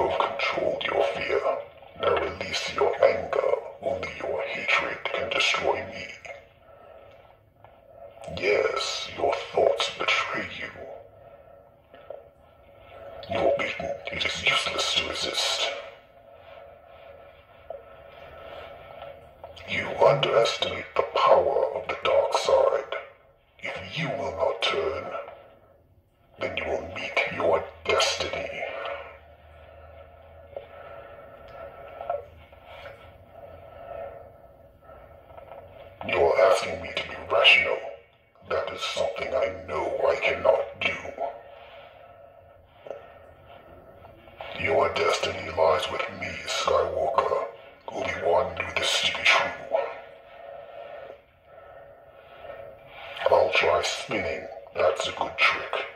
Have controlled your fear, Now release your anger, only your hatred can destroy me. Yes, your thoughts betray you. You're beaten. It is useless to resist. You underestimate the power of the dark side. If you will not turn, then you will meet your destiny. Asking me to be rational. That is something I know I cannot do. Your destiny lies with me, Skywalker. Obi-Wan knew this to be true. I'll try spinning. That's a good trick.